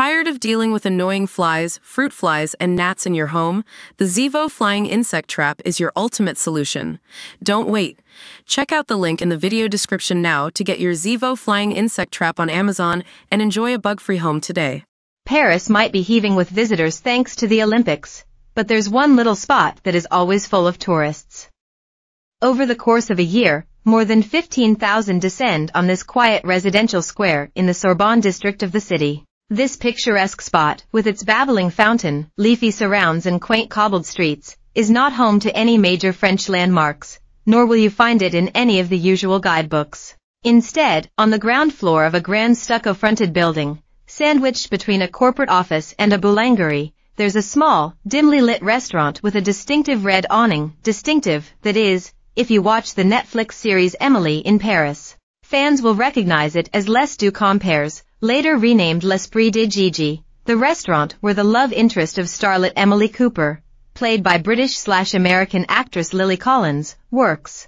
Tired of dealing with annoying flies, fruit flies, and gnats in your home? The Zevo Flying Insect Trap is your ultimate solution. Don't wait. Check out the link in the video description now to get your Zevo Flying Insect Trap on Amazon and enjoy a bug-free home today. Paris might be heaving with visitors thanks to the Olympics, but there's one little spot that is always full of tourists. Over the course of a year, more than 15,000 descend on this quiet residential square in the Sorbonne district of the city. This picturesque spot, with its babbling fountain, leafy surrounds and quaint cobbled streets, is not home to any major French landmarks, nor will you find it in any of the usual guidebooks. Instead, on the ground floor of a grand stucco-fronted building, sandwiched between a corporate office and a boulangerie, there's a small, dimly lit restaurant with a distinctive red awning, distinctive, that is, if you watch the Netflix series Emily in Paris. Fans will recognize it as Les Deux Compères, later renamed L'Esprit de Gigi, the restaurant where the love interest of starlet Emily Cooper, played by British-slash-American actress Lily Collins, works.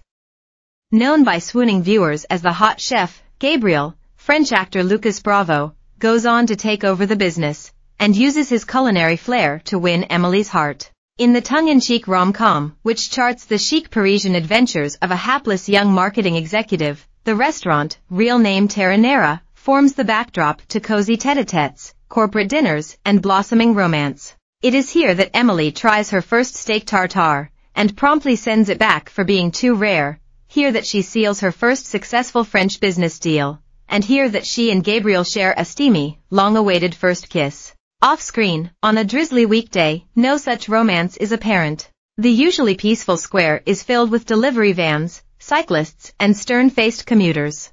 Known by swooning viewers as the hot chef, Gabriel, French actor Lucas Bravo, goes on to take over the business, and uses his culinary flair to win Emily's heart. In the tongue-in-cheek rom-com, which charts the chic Parisian adventures of a hapless young marketing executive, the restaurant, real name Terranera, forms the backdrop to cozy tete-a-tetes, corporate dinners, and blossoming romance. It is here that Emily tries her first steak tartare, and promptly sends it back for being too rare, here that she seals her first successful French business deal, and here that she and Gabriel share a steamy, long-awaited first kiss. Off-screen, on a drizzly weekday, no such romance is apparent. The usually peaceful square is filled with delivery vans, cyclists, and stern-faced commuters.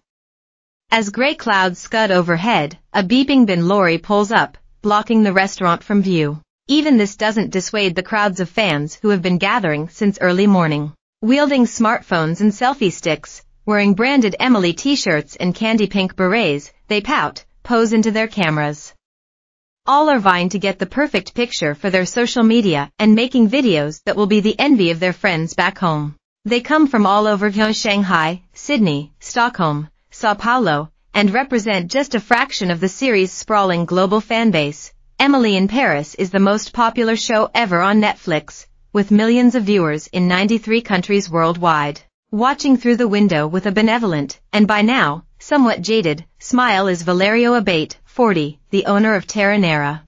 As gray clouds scud overhead, a beeping bin lorry pulls up, blocking the restaurant from view. Even this doesn't dissuade the crowds of fans who have been gathering since early morning. Wielding smartphones and selfie sticks, wearing branded Emily t-shirts and candy pink berets, they pout, pose into their cameras. All are vying to get the perfect picture for their social media and making videos that will be the envy of their friends back home. They come from all over Shanghai, Sydney, Stockholm, Sao Paulo, and represent just a fraction of the series' sprawling global fanbase. Emily in Paris is the most popular show ever on Netflix, with millions of viewers in 93 countries worldwide. Watching through the window with a benevolent, and by now, somewhat jaded, smile is Valerio Abate, 40, the owner of Terranera.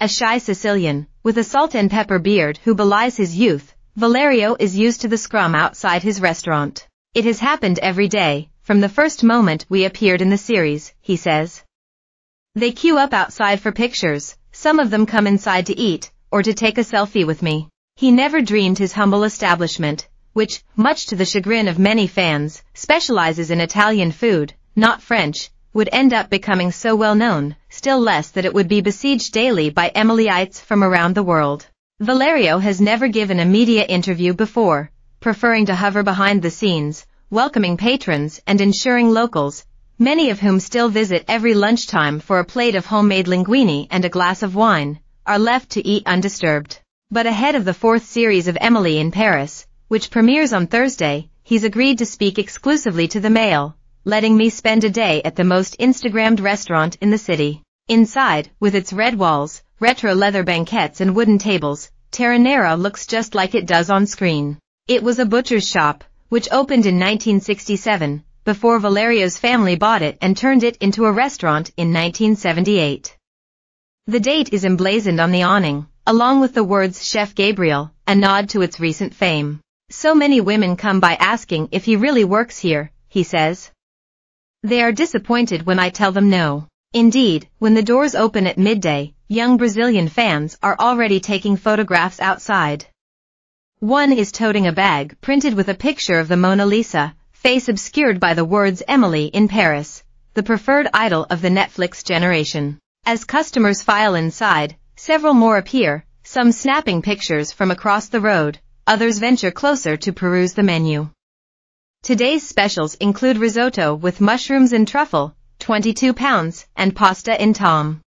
A shy Sicilian, with a salt and pepper beard who belies his youth, Valerio is used to the scrum outside his restaurant. It has happened every day, from the first moment we appeared in the series, he says. They queue up outside for pictures, some of them come inside to eat, or to take a selfie with me. He never dreamed his humble establishment, which, much to the chagrin of many fans, specializes in Italian food, not French, would end up becoming so well known, still less that it would be besieged daily by Emilyites from around the world. Valerio has never given a media interview before, preferring to hover behind the scenes, welcoming patrons and ensuring locals, many of whom still visit every lunchtime for a plate of homemade linguine and a glass of wine, are left to eat undisturbed. But ahead of the fourth series of Emily in Paris, which premieres on Thursday, he's agreed to speak exclusively to the Mail, letting me spend a day at the most Instagrammed restaurant in the city. Inside, with its red walls, retro leather banquettes and wooden tables, Terranera looks just like it does on screen. It was a butcher's shop, which opened in 1967, before Valerio's family bought it and turned it into a restaurant in 1978. The date is emblazoned on the awning, along with the words Chef Gabriel, a nod to its recent fame. So many women come by asking if he really works here, he says. They are disappointed when I tell them no. Indeed, when the doors open at midday, young Brazilian fans are already taking photographs outside. One is toting a bag printed with a picture of the Mona Lisa, face obscured by the words Emily in Paris, the preferred idol of the Netflix generation. As customers file inside, several more appear, some snapping pictures from across the road, others venture closer to peruse the menu. Today's specials include risotto with mushrooms and truffle, 22 pounds, and pasta in tom.